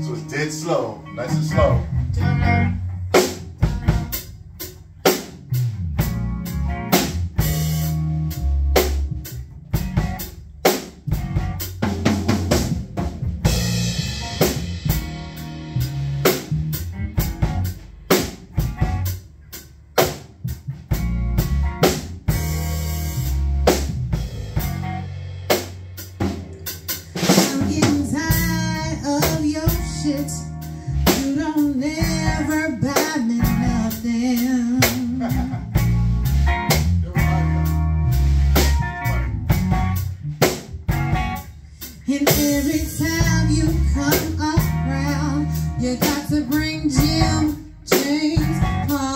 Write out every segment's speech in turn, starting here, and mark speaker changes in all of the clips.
Speaker 1: So it's dead slow, nice and slow.
Speaker 2: And every time you come around, you got to bring Jim James Paul.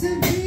Speaker 2: to be.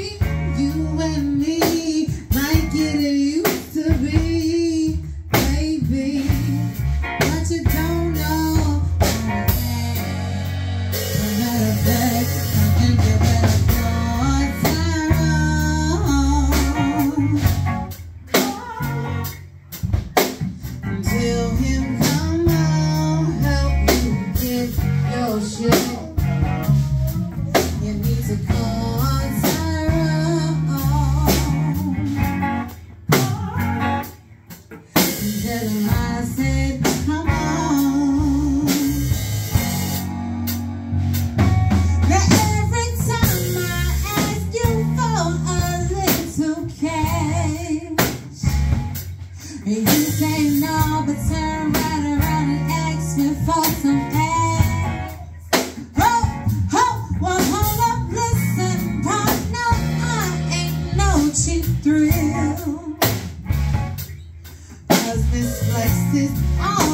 Speaker 2: bless this. Oh.